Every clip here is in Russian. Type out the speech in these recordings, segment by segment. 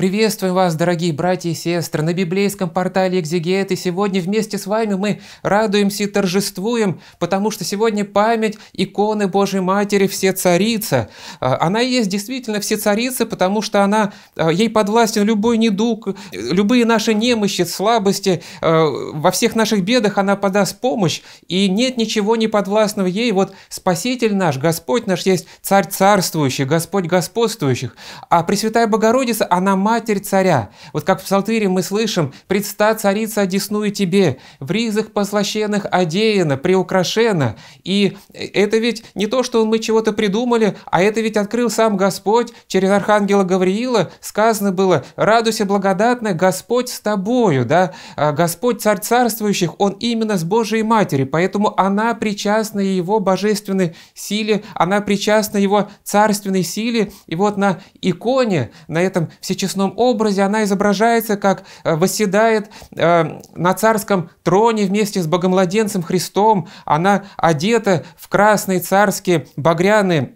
Приветствуем вас, дорогие братья и сестры, на библейском портале «Экзегет». И сегодня вместе с вами мы радуемся и торжествуем, потому что сегодня память иконы Божьей Матери Все Царица. А, она есть действительно Все Царица, потому что она, а, ей подвластен любой недуг, любые наши немощи, слабости. А, во всех наших бедах она подаст помощь, и нет ничего не подвластного ей. Вот Спаситель наш, Господь наш есть Царь царствующий, Господь господствующих. А Пресвятая Богородица, она Матерь Царя. Вот как в Псалтыре мы слышим «Предста царица одесную тебе, в ризах послащенных одеяна, приукрашена». И это ведь не то, что мы чего-то придумали, а это ведь открыл сам Господь через Архангела Гавриила. Сказано было «Радуйся, благодатная, Господь с тобою». Да? А Господь Царь царствующих, Он именно с Божией Матери, поэтому она причастна Его божественной силе, она причастна Его царственной силе. И вот на иконе, на этом всечестном божественном образе она изображается, как э, восседает э, на царском троне вместе с богомладенцем Христом. Она одета в красные царские багряные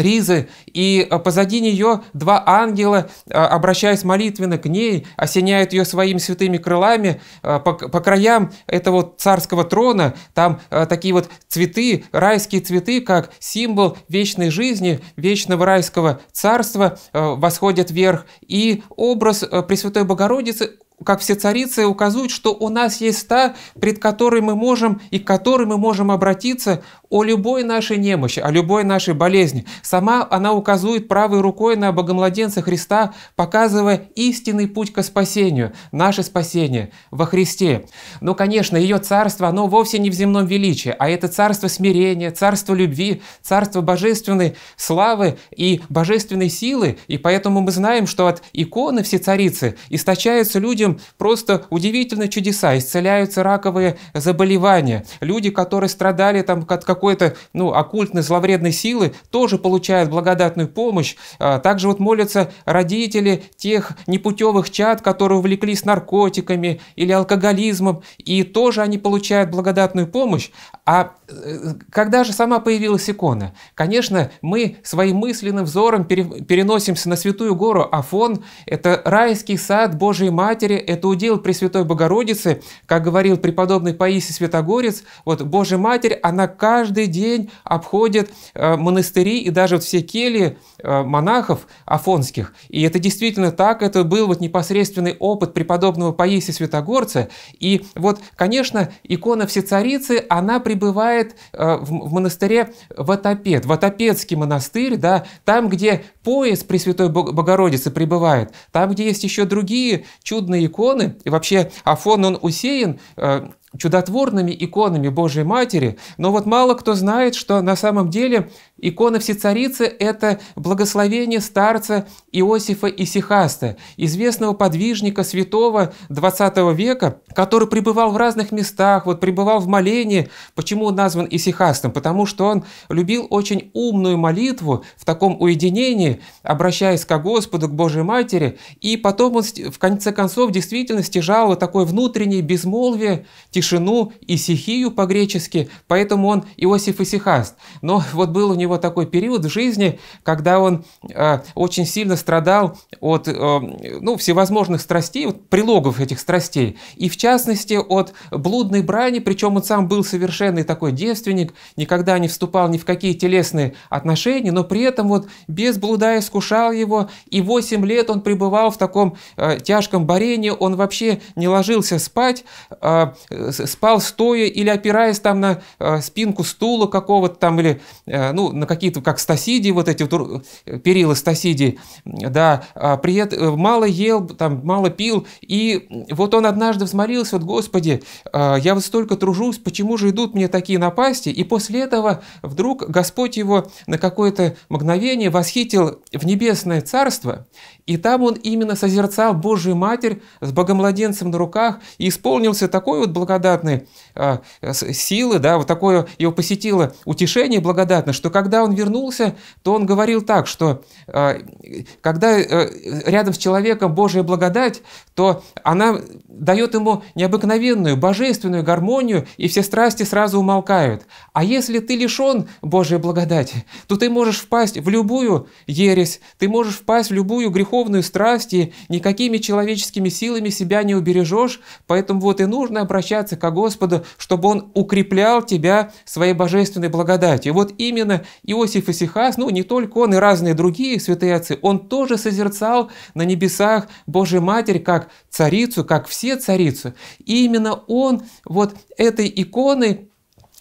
ризы, и э, позади нее два ангела, обращаясь молитвенно к ней, осеняют ее своими святыми крылами. По, по краям этого царского трона там такие вот цветы, райские цветы, как символ вечной жизни, вечного райского царства, восходят вверх. И образ Пресвятой Богородицы как все царицы, указывают, что у нас есть та, пред которой мы можем и к которой мы можем обратиться о любой нашей немощи, о любой нашей болезни. Сама она указывает правой рукой на Богомладенца Христа, показывая истинный путь к спасению, наше спасение во Христе. Но, конечно, ее царство, оно вовсе не в земном величии, а это царство смирения, царство любви, царство божественной славы и божественной силы. И поэтому мы знаем, что от иконы все царицы источаются людям просто удивительные чудеса, исцеляются раковые заболевания. Люди, которые страдали там от какой-то ну, оккультной зловредной силы, тоже получают благодатную помощь. А, также вот молятся родители тех непутевых чад, которые увлеклись наркотиками или алкоголизмом, и тоже они получают благодатную помощь. А э, когда же сама появилась икона? Конечно, мы своим мысленным взором переносимся на Святую Гору Афон. Это райский сад Божией Матери, это удел Пресвятой Богородицы. Как говорил преподобный Паисий Святогорец, вот Божья Матерь, она каждый день обходят э, монастыри и даже вот все кельи э, монахов афонских. И это действительно так, это был вот непосредственный опыт преподобного Паисия Святогорца. И вот, конечно, икона Всецарицы, она пребывает э, в монастыре Ватопед, Ватопедский монастырь, да, там, где пояс Пресвятой Богородицы пребывает, там, где есть еще другие чудные иконы, и вообще Афон, он усеян чудотворными иконами Божьей Матери, но вот мало кто знает, что на самом деле икона Всецарицы – это благословение старца Иосифа Исихаста, известного подвижника святого XX века, который пребывал в разных местах, вот пребывал в молении. Почему он назван Исихастом? Потому что он любил очень умную молитву в таком уединении, обращаясь к Господу, к Божьей Матери, и потом он в конце концов действительно стяжал вот такое внутреннее безмолвие, тишину, исихию по-гречески, поэтому он Иосиф Исихаст. Но вот был у него такой период в жизни, когда он э, очень сильно страдал от э, ну, всевозможных страстей, вот, прилогов этих страстей, и в частности от блудной брани, причем он сам был совершенный такой девственник, никогда не вступал ни в какие телесные отношения, но при этом вот без блуда искушал его, и 8 лет он пребывал в таком э, тяжком борении, он вообще не ложился спать, э, спал стоя или опираясь там на э, спинку стула какого-то там, или э, ну, на какие-то, как стасидии, вот эти вот э, перила стасидии, да, а при этом мало ел, там, мало пил, и вот он однажды взмолился, вот, Господи, я вот столько тружусь, почему же идут мне такие напасти? И после этого вдруг Господь его на какое-то мгновение восхитил в небесное царство, и там он именно созерцал Божию Матерь с богомладенцем на руках и исполнился такой вот благодатной э, силы, да, вот такое его посетило утешение благодатное, что когда когда он вернулся, то он говорил так, что э, когда э, рядом с человеком Божья благодать, то она дает ему необыкновенную, божественную гармонию, и все страсти сразу умолкают. А если ты лишен Божьей благодати, то ты можешь впасть в любую ересь, ты можешь впасть в любую греховную страсть, и никакими человеческими силами себя не убережешь, поэтому вот и нужно обращаться к Господу, чтобы Он укреплял тебя своей божественной благодатью. Вот именно Иосиф Исихас, ну не только он, и разные другие святые отцы, он тоже созерцал на небесах Божию Матерь как царицу, как все царицу. И именно он вот этой иконой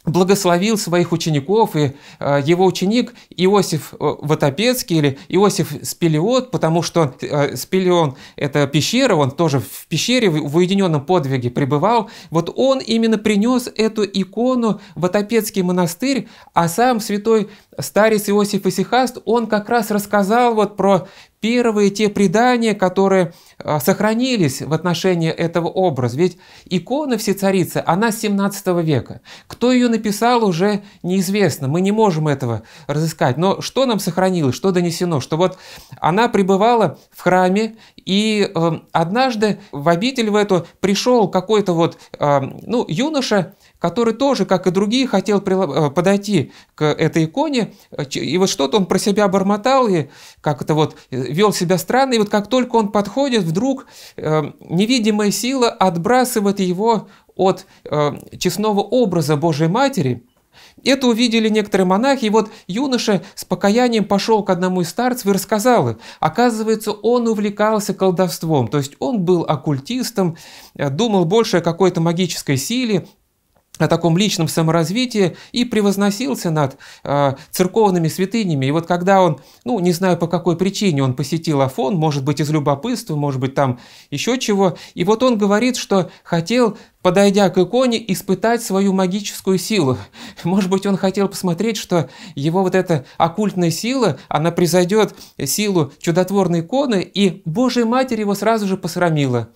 благословил своих учеников, и э, его ученик Иосиф э, Ватопецкий или Иосиф Спелиот, потому что э, Спелион – это пещера, он тоже в пещере в уединенном подвиге пребывал, вот он именно принес эту икону в Ватопецкий монастырь, а сам святой старец Иосиф Исихаст, он как раз рассказал вот про первые те предания, которые а, сохранились в отношении этого образа. Ведь икона Всецарицы, она с 17 века. Кто ее написал, уже неизвестно. Мы не можем этого разыскать. Но что нам сохранилось, что донесено? Что вот она пребывала в храме, и э, однажды в обитель в эту пришел какой-то вот э, ну, юноша, который тоже, как и другие, хотел э, подойти к этой иконе, и вот что-то он про себя бормотал, и как это вот э, вел себя странно, и вот как только он подходит, вдруг э, невидимая сила отбрасывает его от честного образа Божьей Матери, это увидели некоторые монахи, и вот юноша с покаянием пошел к одному из старцев и рассказал Оказывается, он увлекался колдовством, то есть он был оккультистом, думал больше о какой-то магической силе, о таком личном саморазвитии и превозносился над э, церковными святынями. И вот когда он, ну, не знаю по какой причине, он посетил Афон, может быть, из любопытства, может быть, там еще чего, и вот он говорит, что хотел подойдя к иконе, испытать свою магическую силу. Может быть, он хотел посмотреть, что его вот эта оккультная сила, она призойдет силу чудотворной иконы, и Божья Матерь его сразу же посрамила.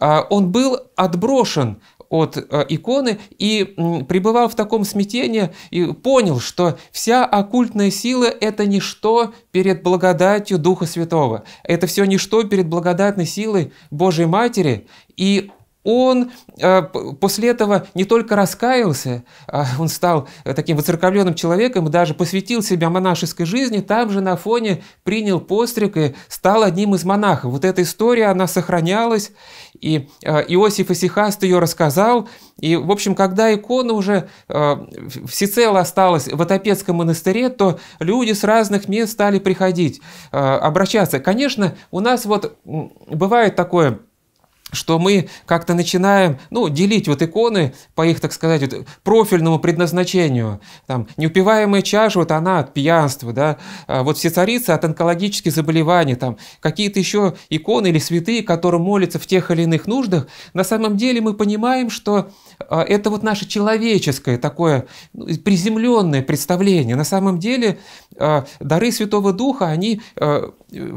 А, он был отброшен от э, иконы и пребывал в таком смятении и понял, что вся оккультная сила – это ничто перед благодатью Духа Святого. Это все ничто перед благодатной силой Божьей Матери. И он э, после этого не только раскаялся, а он стал таким воцерковленным человеком, даже посвятил себя монашеской жизни, там же на фоне принял постриг и стал одним из монахов. Вот эта история, она сохранялась, и э, Иосиф Исихаст ее рассказал, и, в общем, когда икона уже э, всецело осталась в Отопецком монастыре, то люди с разных мест стали приходить, обращаться. Конечно, у нас вот бывает такое – что мы как-то начинаем ну, делить вот иконы по их, так сказать, вот, профильному предназначению. Там, неупиваемая чаша, вот она от пьянства, да? а вот все царицы от онкологических заболеваний, там, какие-то еще иконы или святые, которые молятся в тех или иных нуждах. На самом деле мы понимаем, что а, это вот наше человеческое такое ну, приземленное представление. На самом деле а, дары Святого Духа, они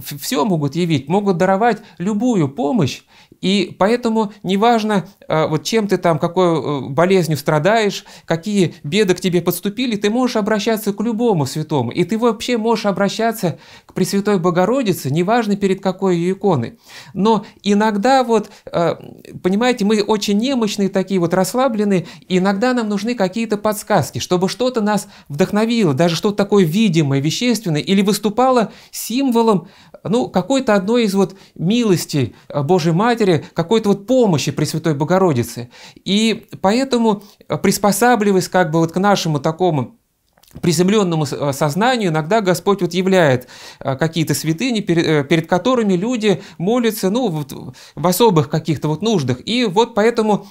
все могут явить, могут даровать любую помощь, и поэтому неважно, э, вот чем ты там, какой э, болезнью страдаешь, какие беды к тебе подступили, ты можешь обращаться к любому святому. И ты вообще можешь обращаться к Пресвятой Богородице, неважно перед какой ее иконой. Но иногда вот, э, понимаете, мы очень немощные такие вот расслабленные, и иногда нам нужны какие-то подсказки, чтобы что-то нас вдохновило, даже что-то такое видимое, вещественное, или выступало символом ну, какой-то одной из вот милостей Божьей Матери, какой-то вот помощи Пресвятой Богородицы. И поэтому, э, приспосабливаясь как бы вот к нашему такому приземленному э, сознанию иногда Господь вот являет э, какие-то святыни, перед которыми люди молятся ну, вот в особых каких-то вот нуждах. И вот поэтому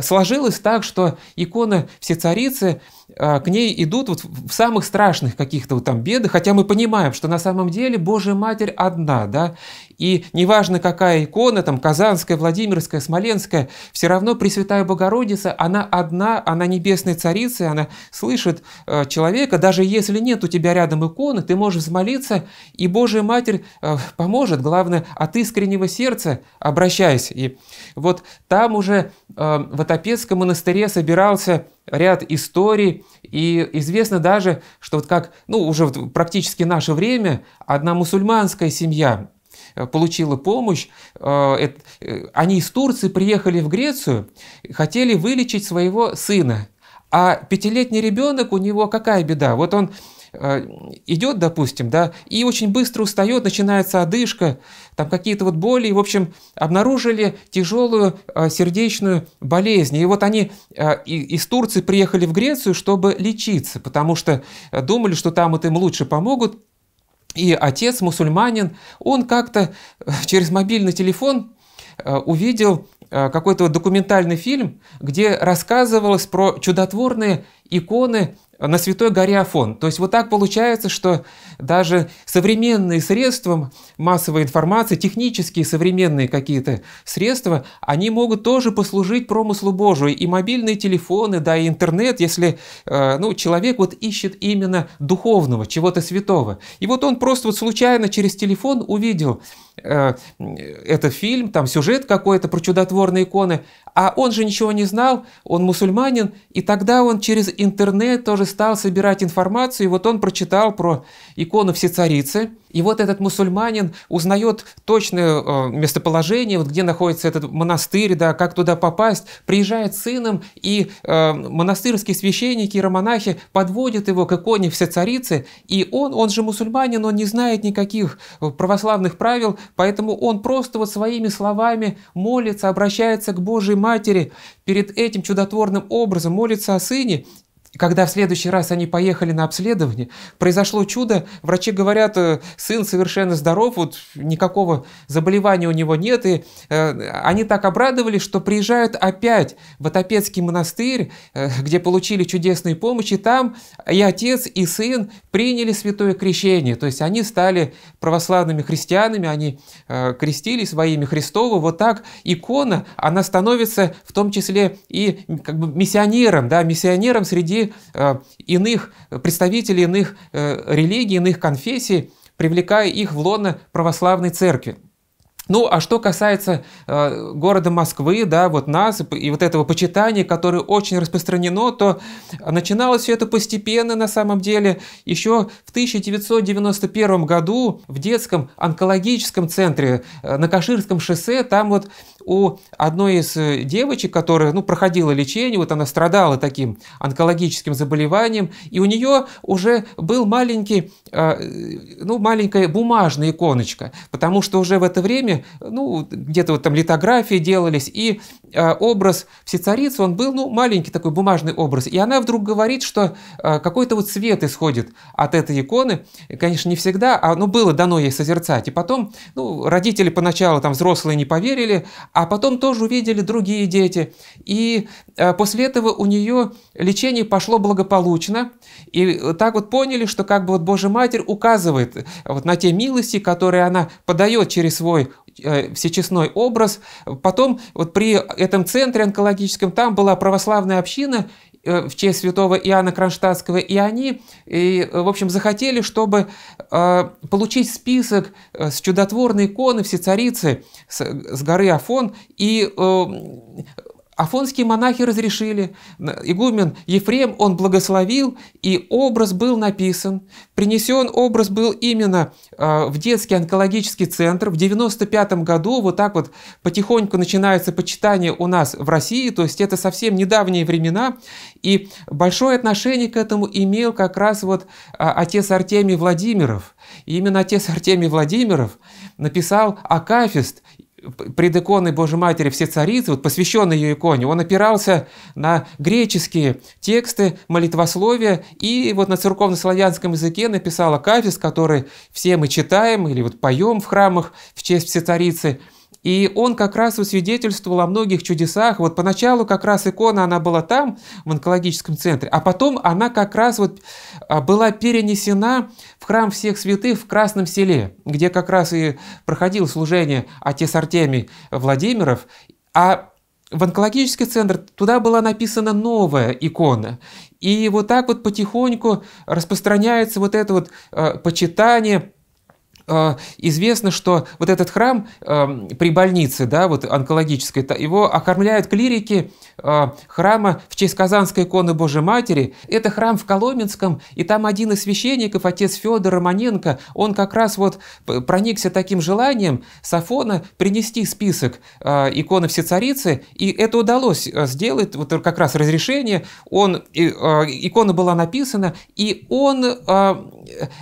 сложилось так, что икона Всецарицы к ней идут вот в самых страшных каких-то вот там бедах, хотя мы понимаем, что на самом деле Божья Матерь одна, да, И неважно, какая икона, там Казанская, Владимирская, Смоленская, все равно Пресвятая Богородица, она одна, она небесная царица, она слышит э, человека, даже если нет у тебя рядом иконы, ты можешь взмолиться, и Божья Матерь э, поможет, главное, от искреннего сердца обращайся. И вот там уже э, в Отопецком монастыре собирался ряд историй, и известно даже, что вот как, ну, уже вот практически наше время, одна мусульманская семья э, получила помощь. Э, э, они из Турции приехали в Грецию, хотели вылечить своего сына. А пятилетний ребенок, у него какая беда? Вот он идет, допустим, да, и очень быстро устает, начинается одышка, там какие-то вот боли, и, в общем, обнаружили тяжелую э, сердечную болезнь. И вот они э, из Турции приехали в Грецию, чтобы лечиться, потому что думали, что там вот им лучше помогут. И отец, мусульманин, он как-то через мобильный телефон увидел какой-то документальный фильм, где рассказывалось про чудотворные иконы на Святой горе Афон. То есть вот так получается, что даже современные средства массовой информации, технические современные какие-то средства, они могут тоже послужить промыслу Божию. И мобильные телефоны, да, и интернет, если э, ну, человек вот ищет именно духовного, чего-то святого. И вот он просто вот случайно через телефон увидел э, этот фильм, там сюжет какой-то про чудотворные иконы, а он же ничего не знал, он мусульманин, и тогда он через интернет тоже стал собирать информацию, и вот он прочитал про икону Всецарицы, и вот этот мусульманин узнает точное э, местоположение, вот где находится этот монастырь, да, как туда попасть, приезжает с сыном, и э, монастырские священники и романахи подводят его к иконе Всецарицы, и он, он же мусульманин, он не знает никаких э, православных правил, поэтому он просто вот своими словами молится, обращается к Божьей Матери, перед этим чудотворным образом молится о сыне, когда в следующий раз они поехали на обследование, произошло чудо, врачи говорят, э, сын совершенно здоров, вот никакого заболевания у него нет, и э, они так обрадовались, что приезжают опять в Отопецкий монастырь, э, где получили чудесные помощи, там и отец, и сын приняли святое крещение, то есть они стали православными христианами, они э, крестились во имя Христово, вот так икона, она становится в том числе и как бы миссионером, да, миссионером среди Э, иных представителей иных э, религий, иных конфессий, привлекая их в лоно православной церкви. Ну, а что касается э, города Москвы, да, вот нас и вот этого почитания, которое очень распространено, то начиналось все это постепенно на самом деле. Еще в 1991 году в детском онкологическом центре э, на Каширском шоссе, там вот у одной из э, девочек, которая ну, проходила лечение, вот она страдала таким онкологическим заболеванием, и у нее уже был маленький, э, ну, маленькая бумажная иконочка, потому что уже в это время, ну, где-то вот там литографии делались, и э, образ всецарицы, он был, ну, маленький такой бумажный образ, и она вдруг говорит, что какой-то вот свет исходит от этой иконы, конечно, не всегда, а, ну, было дано ей созерцать, и потом, ну, родители поначалу там взрослые не поверили, а потом тоже увидели другие дети. И э, после этого у нее лечение пошло благополучно. И так вот поняли, что как бы вот Божья Матерь указывает э, вот на те милости, которые она подает через свой э, всечестной образ. Потом вот при этом центре онкологическом там была православная община, Э, в честь святого Иоанна Кронштадтского, и они, и, в общем, захотели, чтобы э, получить список э, с чудотворной иконы Всецарицы с, с горы Афон, и Афонские монахи разрешили, игумен Ефрем, он благословил, и образ был написан. Принесен образ был именно э, в детский онкологический центр. В 95 году вот так вот потихоньку начинается почитание у нас в России, то есть это совсем недавние времена, и большое отношение к этому имел как раз вот э, отец Артемий Владимиров. И именно отец Артемий Владимиров написал Акафист, пред иконой Божьей Матери все царицы, вот посвященной ее иконе, он опирался на греческие тексты, молитвословия, и вот на церковно-славянском языке написал Акафист, который все мы читаем или вот поем в храмах в честь все царицы. И он как раз свидетельствовал о многих чудесах. Вот поначалу как раз икона, она была там, в онкологическом центре, а потом она как раз вот а, была перенесена в храм всех святых в Красном селе, где как раз и проходило служение отец Артемий Владимиров. А в онкологический центр туда была написана новая икона. И вот так вот потихоньку распространяется вот это вот э, почитание известно, что вот этот храм э, при больнице, да, вот онкологической, его окормляют клирики э, храма в честь Казанской иконы Божьей Матери. Это храм в Коломенском, и там один из священников, отец Федор Романенко, он как раз вот проникся таким желанием Сафона принести список иконы Всецарицы, и это удалось сделать, вот как раз разрешение, он, икона была написана, и он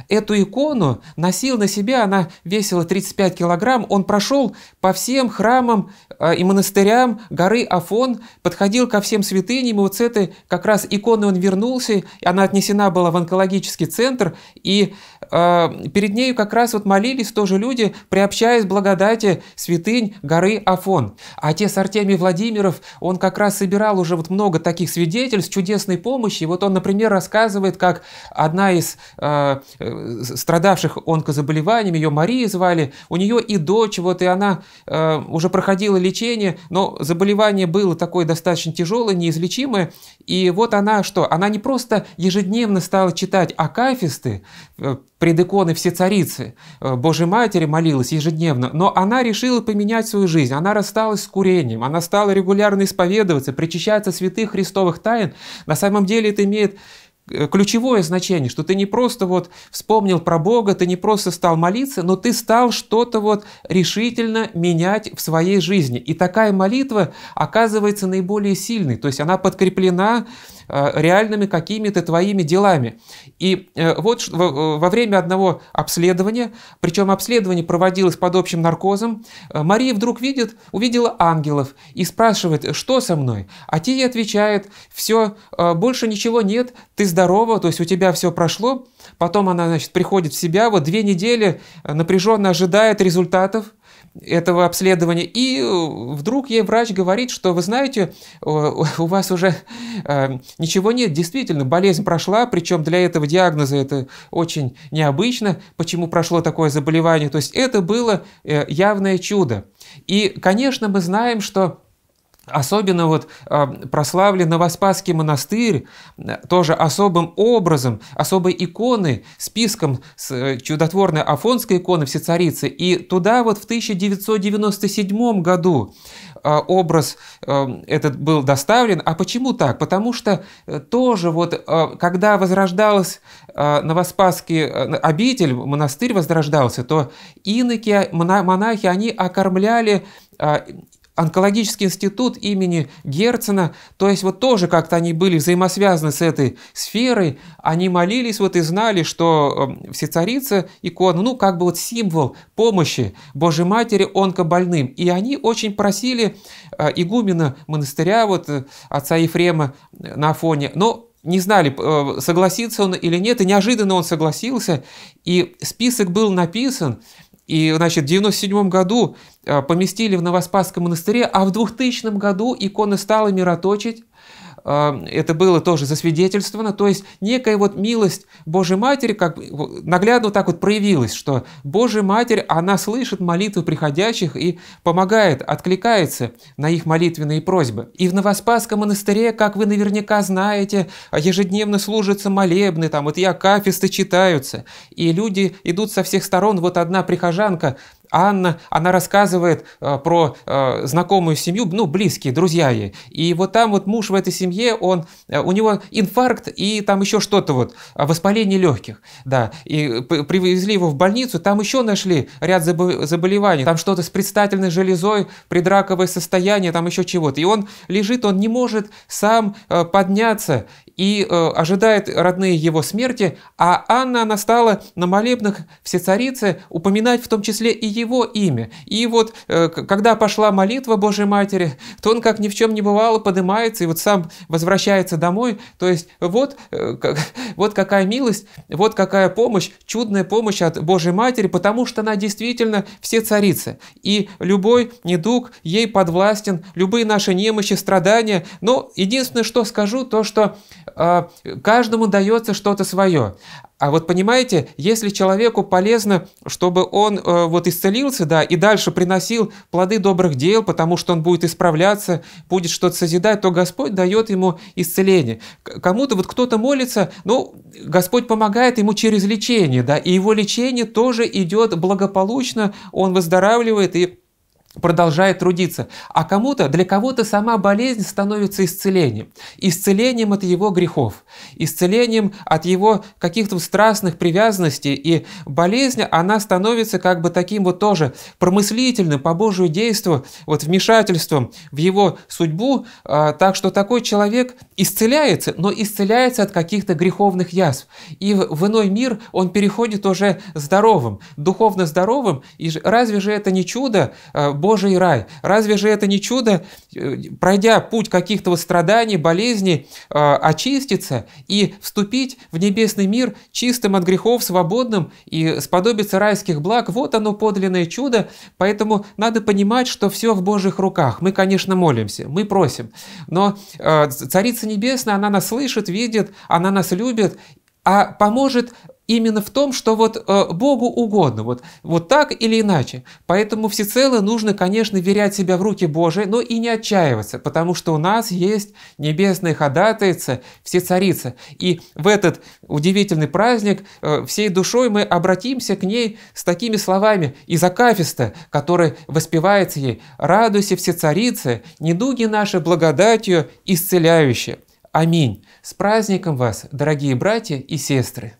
эту икону носил на себе она весила 35 килограмм, он прошел по всем храмам э, и монастырям горы Афон, подходил ко всем святыням, и вот с этой как раз иконой он вернулся, она отнесена была в онкологический центр, и перед нею как раз вот молились тоже люди, приобщаясь благодати святынь горы Афон. А отец Артемий Владимиров, он как раз собирал уже вот много таких свидетельств чудесной помощи. Вот он, например, рассказывает, как одна из э, э страдавших онкозаболеваний, заболеваниями, ее Мария звали, у нее и дочь, вот, и она э, уже проходила лечение, но заболевание было такое достаточно тяжелое, неизлечимое, и вот она что, она не просто ежедневно стала читать акафисты, э, пред иконой все царицы, э, Божьей Матери молилась ежедневно, но она решила поменять свою жизнь, она рассталась с курением, она стала регулярно исповедоваться, причащаться святых христовых тайн. На самом деле это имеет Э, ключевое значение, что ты не просто вот вспомнил про Бога, ты не просто стал молиться, но ты стал что-то вот решительно менять в своей жизни. И такая молитва оказывается наиболее сильной, то есть она подкреплена реальными какими-то твоими делами. И э, вот во время одного обследования, причем обследование проводилось под общим наркозом, э, Мария вдруг видит, увидела ангелов и спрашивает, что со мной? А те ей отвечают, все, больше ничего нет, ты здорова, то есть у тебя все прошло. Потом она, значит, приходит в себя, вот две недели напряженно ожидает результатов, этого обследования. И э, вдруг ей врач говорит, что вы знаете, у вас уже э, ничего нет, действительно, болезнь прошла, причем для этого диагноза это очень необычно, почему прошло такое заболевание. То есть это было э, явное чудо. И, конечно, мы знаем, что Особенно вот э, прославлен Новоспасский монастырь э, тоже особым образом, особой иконы, списком с э, чудотворной Афонской иконы Всецарицы. И туда вот в 1997 году образ этот был доставлен. А почему так? Потому что тоже вот, когда возрождалась Новоспасский обитель, монастырь возрождался, то иноки, монахи, они окормляли онкологический институт имени Герцена, то есть вот тоже как-то они были взаимосвязаны с этой сферой, они молились вот и знали, что эм, всецарица икона, ну как бы вот символ помощи Божьей Матери онкобольным. И они очень просили э, игумена монастыря, вот э, отца Ефрема на фоне, но не знали, э, согласится он или нет, и неожиданно он согласился, и список был написан, и, значит, в 97 году э, поместили в Новоспасском монастыре, а в 2000 году иконы стала мироточить. Это было тоже засвидетельствовано, то есть некая вот милость Божьей Матери как наглядно так вот проявилась, что Божья Матерь, она слышит молитвы приходящих и помогает, откликается на их молитвенные просьбы. И в Новоспасском монастыре, как вы наверняка знаете, ежедневно служатся молебны, там вот и акафисты читаются, и люди идут со всех сторон, вот одна прихожанка Анна, она рассказывает э, про э, знакомую семью, ну, близкие, друзья ей. И вот там вот муж в этой семье, он, э, у него инфаркт и там еще что-то вот, э, воспаление легких, да. И привезли его в больницу, там еще нашли ряд заболеваний, там что-то с предстательной железой, предраковое состояние, там еще чего-то. И он лежит, он не может сам э, подняться и э, ожидает родные его смерти, а Анна, она стала на молебнах все царицы упоминать в том числе и Его имя. И вот, э, когда пошла молитва Божьей Матери, то он, как ни в чем не бывало, поднимается и вот сам возвращается домой. То есть вот, э, вот какая милость, вот какая помощь, чудная помощь от Божьей Матери, потому что она действительно все царица. И любой недуг ей подвластен, любые наши немощи, страдания. Но единственное, что скажу, то, что э, каждому дается что-то свое. А вот понимаете, если человеку полезно, чтобы он э, вот исцелился, да, и дальше приносил плоды добрых дел, потому что он будет исправляться, будет что-то созидать, то Господь дает ему исцеление. Кому-то вот кто-то молится, ну, Господь помогает ему через лечение, да, и его лечение тоже идет благополучно, он выздоравливает и продолжает трудиться. А кому-то, для кого-то сама болезнь становится исцелением. Исцелением от его грехов, исцелением от его каких-то страстных привязанностей. И болезнь, она становится как бы таким вот тоже промыслительным по Божию действию, вот вмешательством в его судьбу. А, так что такой человек исцеляется, но исцеляется от каких-то греховных язв. И в иной мир он переходит уже здоровым, духовно здоровым. И разве же это не чудо а, Божий рай. Разве же это не чудо, э, пройдя путь каких-то вот страданий, болезней, э, очиститься и вступить в небесный мир чистым от грехов, свободным и сподобиться райских благ? Вот оно подлинное чудо, поэтому надо понимать, что все в Божьих руках. Мы, конечно, молимся, мы просим, но э, Царица Небесная, она нас слышит, видит, она нас любит, а поможет именно в том, что вот э, Богу угодно, вот, вот так или иначе. Поэтому всецело нужно, конечно, верять себя в руки Божии, но и не отчаиваться, потому что у нас есть небесная ходатайца, все царица. И в этот удивительный праздник э, всей душой мы обратимся к ней с такими словами из Акафиста, который воспевается ей «Радуйся, все царицы, недуги наши благодатью исцеляющие». Аминь. С праздником вас, дорогие братья и сестры!